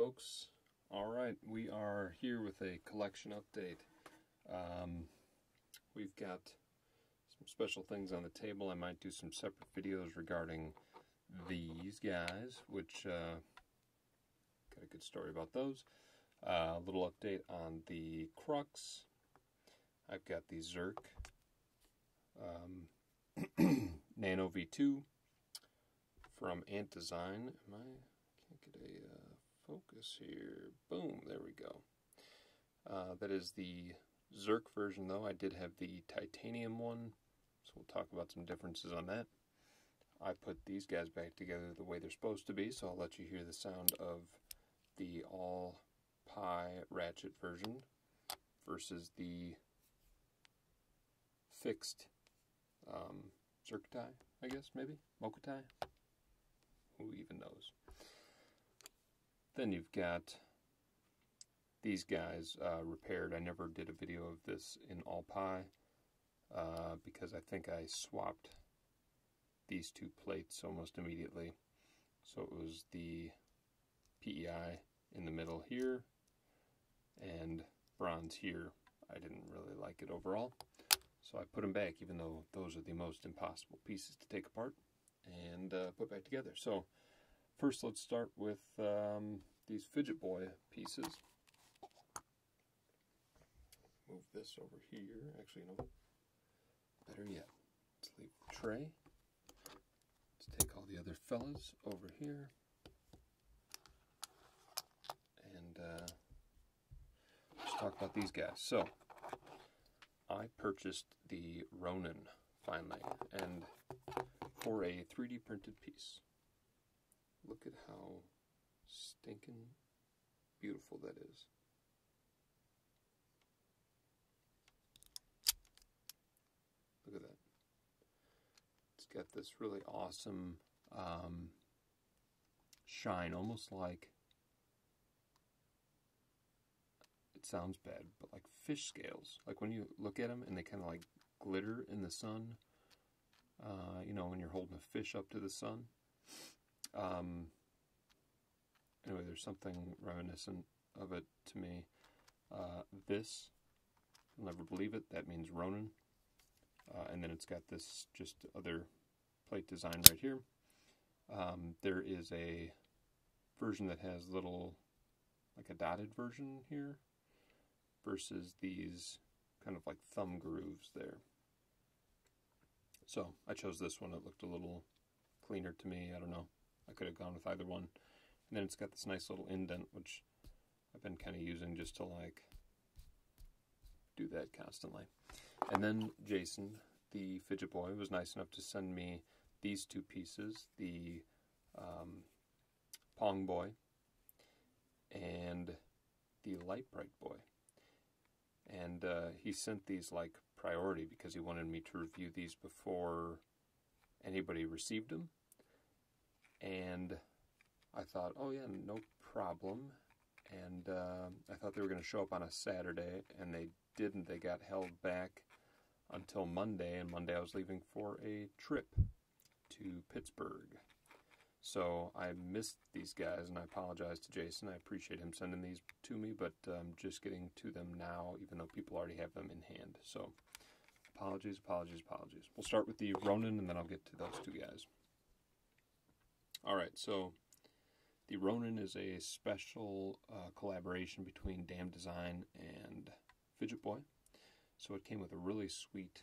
folks. All right, we are here with a collection update. Um, we've got some special things on the table. I might do some separate videos regarding these guys, which uh, got a good story about those. Uh, a little update on the Crux. I've got the Zerk um, Nano V2 from Ant Design. Am I can't get a uh, focus here. Boom, there we go. Uh, that is the Zerk version, though. I did have the titanium one, so we'll talk about some differences on that. I put these guys back together the way they're supposed to be, so I'll let you hear the sound of the all pie ratchet version versus the fixed um, Zerktai, I guess, maybe? Mokutai? Who even knows? Then you've got these guys uh, repaired. I never did a video of this in all pie uh, because I think I swapped these two plates almost immediately. So it was the PEI in the middle here and bronze here. I didn't really like it overall. So I put them back even though those are the most impossible pieces to take apart and uh, put back together. So first let's start with um, these Fidget Boy pieces. Move this over here. Actually, no. Better yet, let's leave the tray. Let's take all the other fellas over here. And uh, let's talk about these guys. So, I purchased the Ronin finally, and for a 3D printed piece. Look at how stinking beautiful that is. Look at that. It's got this really awesome um, shine, almost like it sounds bad, but like fish scales. Like when you look at them and they kind of like glitter in the sun. Uh, you know, when you're holding a fish up to the sun. Um, anyway, there's something reminiscent of it to me. Uh, this, you'll never believe it, that means Ronin. Uh, and then it's got this just other plate design right here. Um, there is a version that has little, like a dotted version here, versus these kind of like thumb grooves there. So I chose this one. It looked a little cleaner to me. I don't know. I could have gone with either one. And then it's got this nice little indent, which I've been kind of using just to like do that constantly. And then Jason, the fidget boy, was nice enough to send me these two pieces, the um, Pong boy and the Light Bright boy. And uh, he sent these like priority because he wanted me to review these before anybody received them. And I thought, oh yeah, no problem. And uh, I thought they were going to show up on a Saturday, and they didn't. They got held back until Monday, and Monday I was leaving for a trip to Pittsburgh. So I missed these guys, and I apologize to Jason. I appreciate him sending these to me, but I'm um, just getting to them now, even though people already have them in hand. So apologies, apologies, apologies. We'll start with the Ronin, and then I'll get to those two guys. All right, so the Ronin is a special uh, collaboration between Dam Design and Fidget Boy. So it came with a really sweet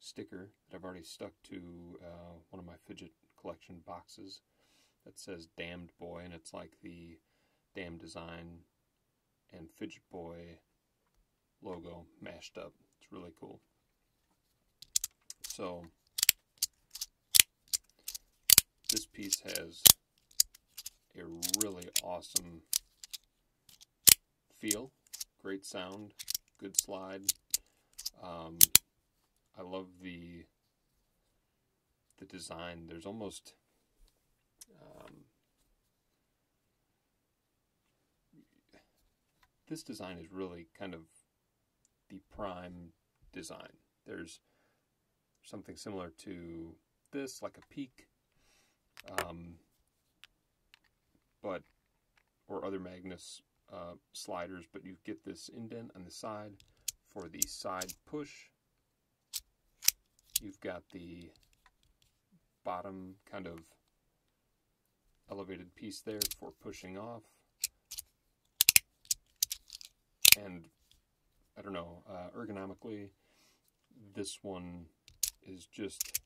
sticker that I've already stuck to uh, one of my fidget collection boxes that says Damned Boy, and it's like the Dam Design and Fidget Boy logo mashed up. It's really cool. So this piece has a really awesome feel, great sound, good slide. Um, I love the the design. There's almost um, this design is really kind of the prime design. There's something similar to this, like a peak, um, but or other Magnus uh, sliders, but you get this indent on the side for the side push. You've got the bottom kind of elevated piece there for pushing off. And I don't know, uh, ergonomically, this one is just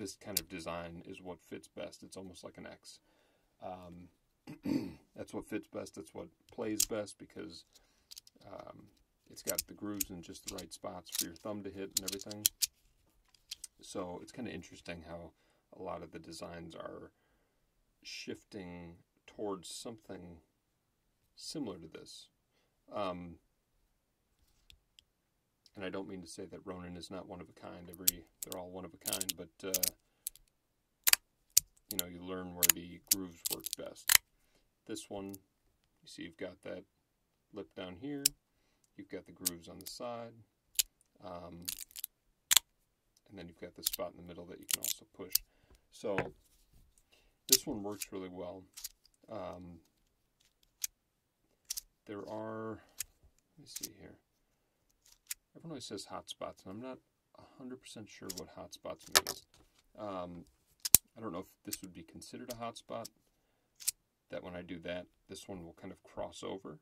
this kind of design is what fits best. It's almost like an X. Um, that's what fits best. That's what plays best because um, it's got the grooves in just the right spots for your thumb to hit and everything. So it's kind of interesting how a lot of the designs are shifting towards something similar to this. Um, and I don't mean to say that Ronin is not one of a kind. Every they're all one of a kind, but uh, you know you learn where the grooves work best. This one, you see, you've got that lip down here. You've got the grooves on the side, um, and then you've got the spot in the middle that you can also push. So this one works really well. Um, there are, let me see here. Everyone always says hotspots, and I'm not 100% sure what hotspots means. Um, I don't know if this would be considered a hotspot. That when I do that, this one will kind of cross over.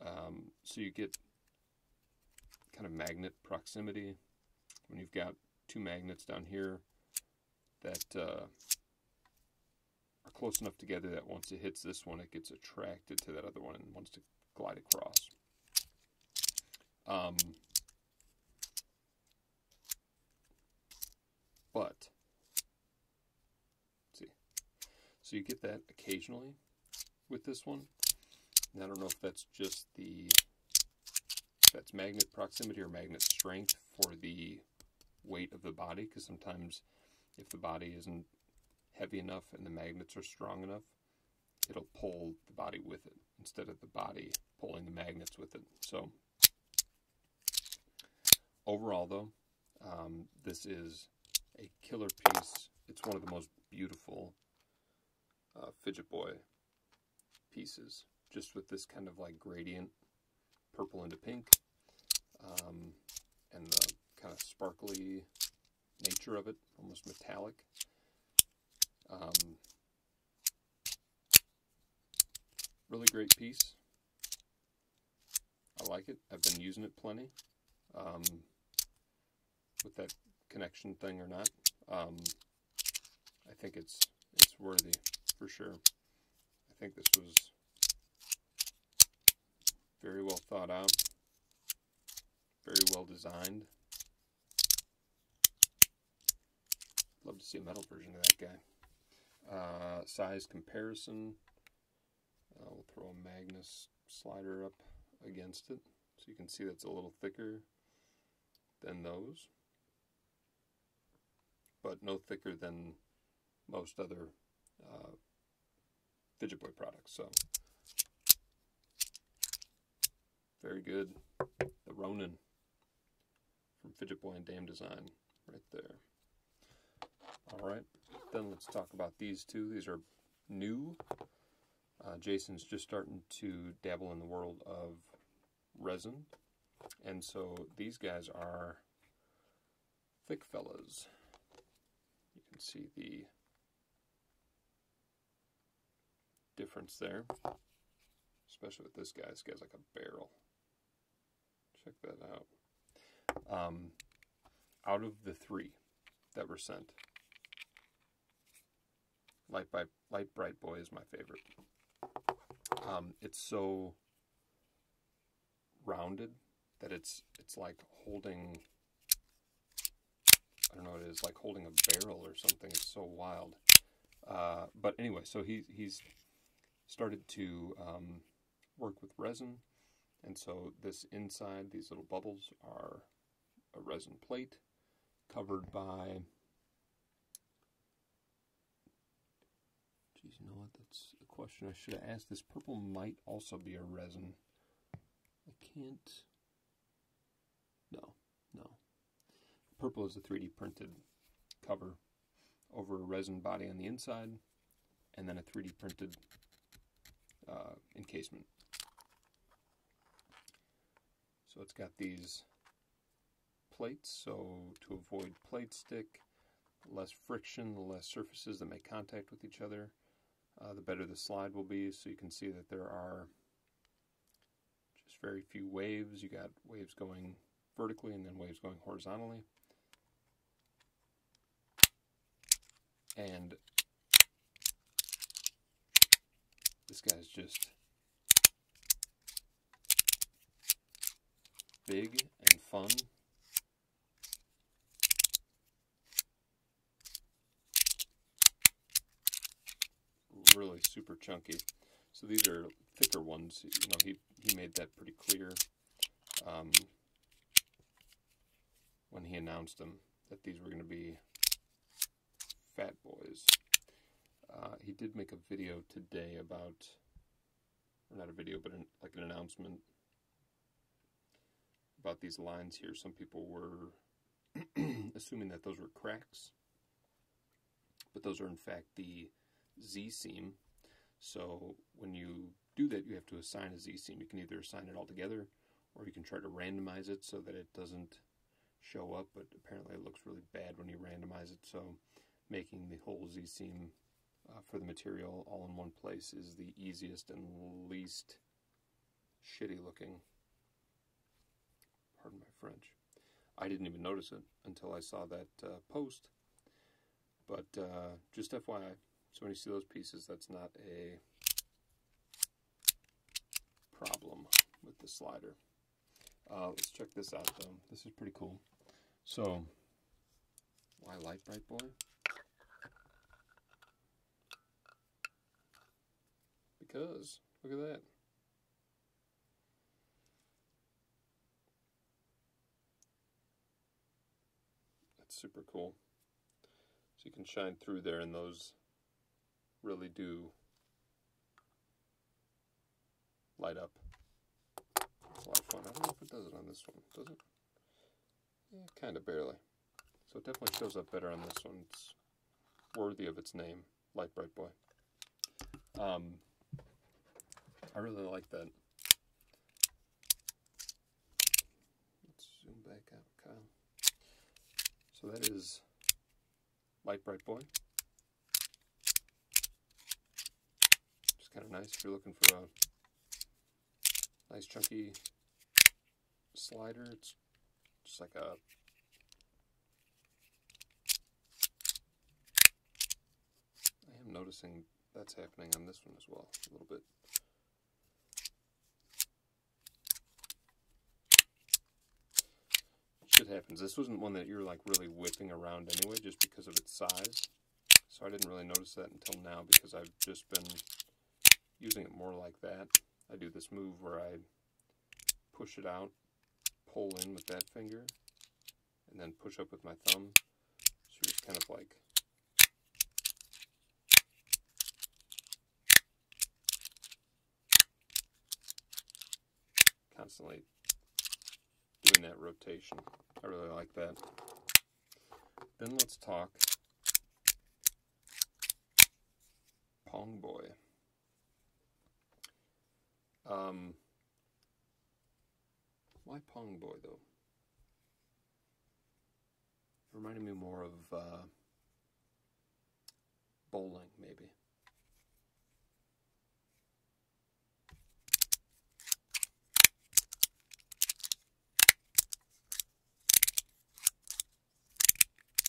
Um, so you get kind of magnet proximity when you've got two magnets down here that uh, are close enough together that once it hits this one, it gets attracted to that other one and wants to glide across. Um, but, see, so you get that occasionally with this one. And I don't know if that's just the, that's magnet proximity or magnet strength for the weight of the body, because sometimes if the body isn't heavy enough and the magnets are strong enough, it'll pull the body with it instead of the body pulling the magnets with it. So overall, though, um, this is a killer piece. It's one of the most beautiful uh, Fidget Boy pieces, just with this kind of like gradient, purple into pink, um, and the kind of sparkly nature of it, almost metallic. Um, really great piece. I like it. I've been using it plenty. Um, with that connection thing or not. Um, I think it's it's worthy for sure. I think this was very well thought out, very well designed. Love to see a metal version of that guy. Uh, size comparison. Uh, we'll throw a Magnus slider up against it so you can see that's a little thicker than those but no thicker than most other uh, Fidget Boy products. So, very good. The Ronin from Fidget Boy and Dam Design, right there. All right, then let's talk about these two. These are new. Uh, Jason's just starting to dabble in the world of resin, and so these guys are thick fellas see the difference there, especially with this guy. This guy's like a barrel. Check that out. Um, out of the three that were sent, Light, by, Light Bright Boy is my favorite. Um, it's so rounded that it's it's like holding I don't know what it is, like holding a barrel or something. It's so wild. Uh, but anyway, so he, he's started to um, work with resin. And so this inside, these little bubbles are a resin plate covered by. Geez, you know what? That's a question I should have asked. This purple might also be a resin. I can't. No, no. Purple is a 3D printed cover over a resin body on the inside, and then a 3D printed uh, encasement. So it's got these plates, so to avoid plate stick, less friction, the less surfaces that make contact with each other, uh, the better the slide will be. So you can see that there are just very few waves. You got waves going vertically and then waves going horizontally. And this guy's just big and fun. Really super chunky. So these are thicker ones. You know, he, he made that pretty clear um, when he announced them that these were going to be fat boys. Uh, he did make a video today about, or not a video, but an, like an announcement about these lines here. Some people were assuming that those were cracks, but those are in fact the Z seam. So when you do that, you have to assign a Z seam. You can either assign it all together, or you can try to randomize it so that it doesn't show up, but apparently it looks really bad when you randomize it. So making the whole Z seam uh, for the material all in one place is the easiest and least shitty looking. Pardon my French. I didn't even notice it until I saw that uh, post. But uh, just FYI, so when you see those pieces, that's not a problem with the slider. Uh, let's check this out though. This is pretty cool. So, why light bright Boy? Because, look at that. That's super cool. So you can shine through there and those really do light up. It's a lot of fun. I don't know if it does it on this one. Does it? Yeah, kind of barely. So it definitely shows up better on this one. It's worthy of its name, Light Bright Boy. Um, I really like that. Let's zoom back out, Kyle. So that is Light Bright Boy. Just kind of nice if you're looking for a nice chunky slider. It's just like a I am noticing that's happening on this one as well, a little bit. Shit happens. This wasn't one that you're like really whipping around anyway, just because of its size. So I didn't really notice that until now because I've just been using it more like that. I do this move where I push it out, pull in with that finger, and then push up with my thumb. So you're just kind of like constantly doing that rotation. I really like that. Then let's talk Pong Boy. Um, why Pong Boy though? It reminded me more of uh, bowling, maybe.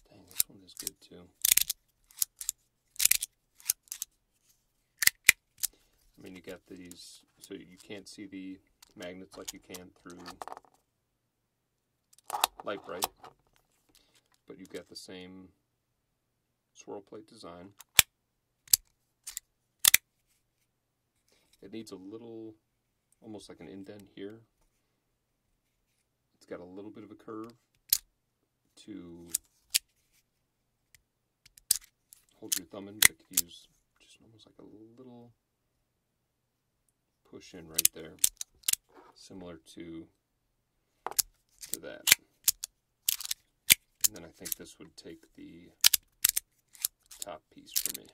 Dang, this one is good too. I mean, got these, so you can't see the magnets like you can through light bright, but you get the same swirl plate design. It needs a little, almost like an indent here. It's got a little bit of a curve to hold your thumb in, but it could use just almost like a little push in right there, similar to, to that. And then I think this would take the top piece for me.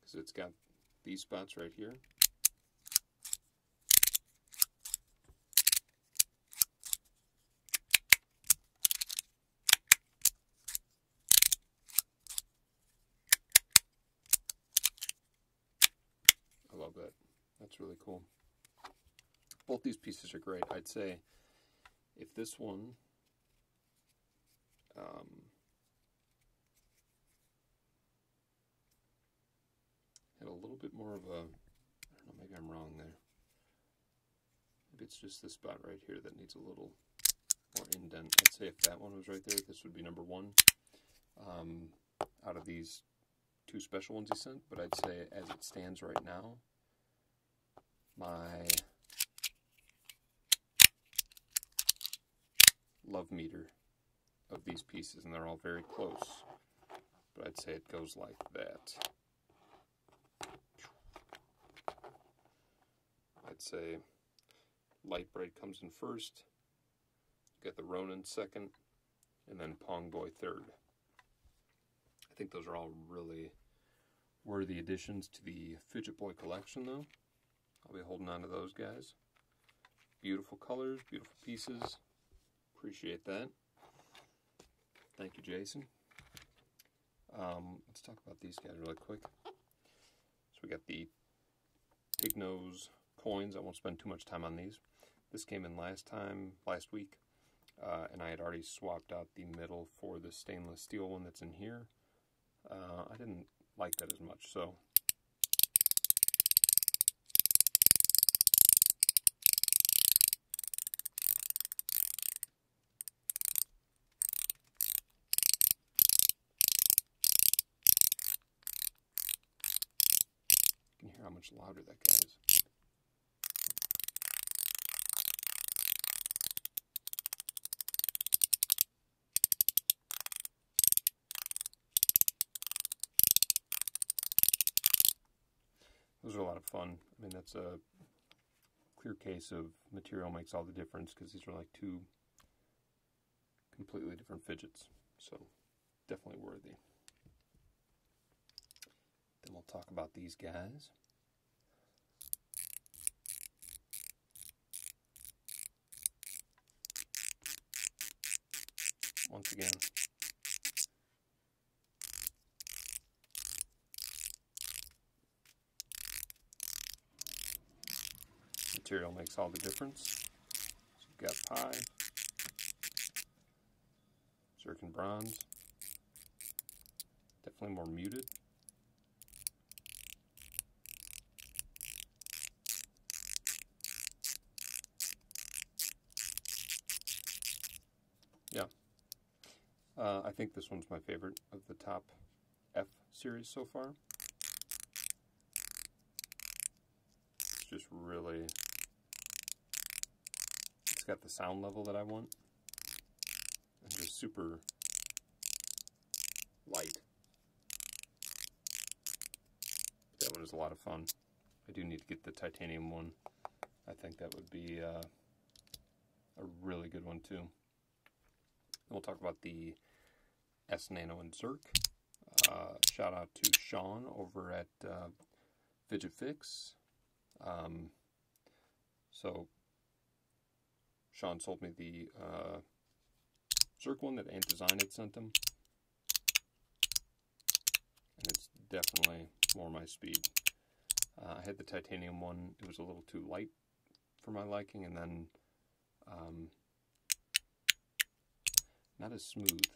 Because it's got these spots right here. That. That's really cool. Both these pieces are great. I'd say if this one um, had a little bit more of a, I don't know, maybe I'm wrong there. Maybe it's just this spot right here that needs a little more indent. I'd say if that one was right there, this would be number one um, out of these two special ones he sent. But I'd say as it stands right now, my love meter of these pieces, and they're all very close. But I'd say it goes like that. I'd say Light Bright comes in first, you got the Ronin second, and then Pong Boy third. I think those are all really worthy additions to the Fidget Boy collection, though. I'll be holding on to those guys. Beautiful colors, beautiful pieces. Appreciate that. Thank you, Jason. Um, let's talk about these guys really quick. So we got the pig nose coins. I won't spend too much time on these. This came in last time, last week, uh, and I had already swapped out the middle for the stainless steel one that's in here. Uh, I didn't like that as much, so how much louder that guy is. Those are a lot of fun. I mean, that's a clear case of material makes all the difference because these are like two completely different fidgets. So, definitely worthy. Then we'll talk about these guys. Once again, material makes all the difference. So you've got pie, zircon bronze, definitely more muted. Yeah. Uh, I think this one's my favorite of the top F series so far. It's just really, it's got the sound level that I want. And just super light. That one is a lot of fun. I do need to get the titanium one. I think that would be uh, a really good one too. We'll talk about the S Nano and Zerk. Uh, shout out to Sean over at uh, Fidget Fix. Um, so Sean sold me the uh, Zerk one that Ant Design had sent him, and it's definitely more my speed. Uh, I had the titanium one; it was a little too light for my liking, and then um, not as smooth.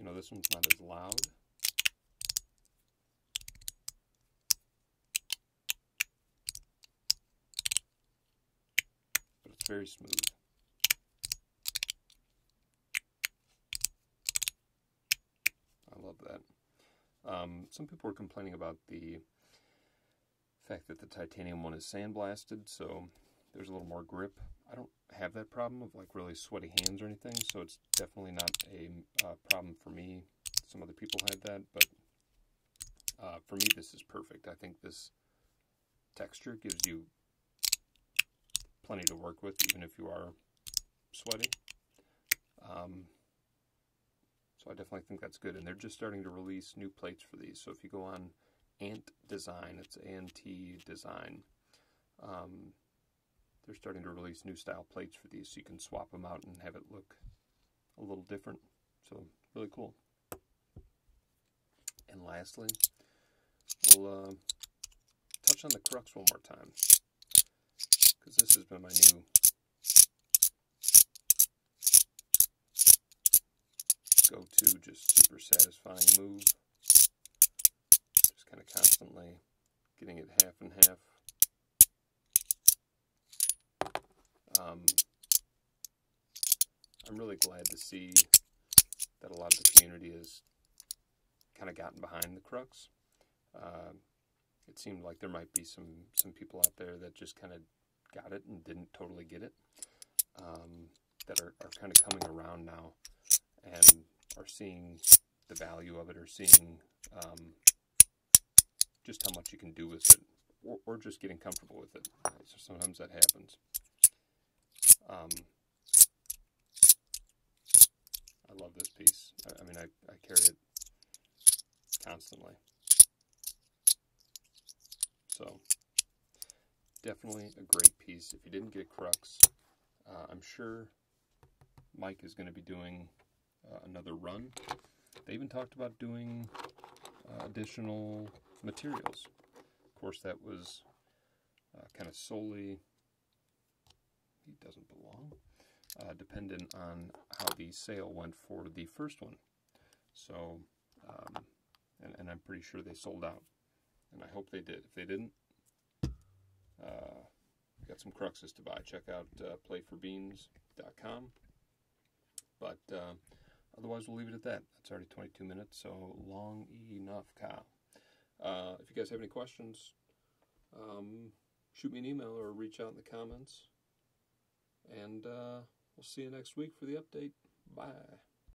You know, this one's not as loud. But it's very smooth. I love that. Um, some people were complaining about the fact that the titanium one is sandblasted, so there's a little more grip. I don't have that problem of like really sweaty hands or anything, so it's definitely not a uh, problem for me. Some other people had that, but uh, for me this is perfect. I think this texture gives you plenty to work with, even if you are sweaty. Um, So I definitely think that's good. And they're just starting to release new plates for these. So if you go on Ant Design, it's A-N-T Design, um, they're starting to release new style plates for these so you can swap them out and have it look a little different. So really cool. And lastly, we'll uh, touch on the Crux one more time because this has been my new go-to, just super satisfying move. Just kind of constantly getting it half and half. Um, I'm really glad to see that a lot of the community has kind of gotten behind the Crux. Uh, it seemed like there might be some some people out there that just kind of got it and didn't totally get it. Um, that are, are kind of coming around now and are seeing the value of it or seeing um, just how much you can do with it or, or just getting comfortable with it. So sometimes that happens. Um, I love this piece. I, I mean, I, I carry it constantly. So, definitely a great piece. If you didn't get Crux, uh, I'm sure Mike is going to be doing uh, another run. They even talked about doing uh, additional materials. Of course, that was uh, kind of solely, doesn't belong, uh, dependent on how the sale went for the first one. So, um, and, and, I'm pretty sure they sold out. And I hope they did. If they didn't, uh, got some cruxes to buy. Check out uh, playforbeans.com. But uh, otherwise, we'll leave it at that. It's already 22 minutes, so long enough, Kyle. Uh, if you guys have any questions, um, shoot me an email or reach out in the comments. And uh, we'll see you next week for the update. Bye.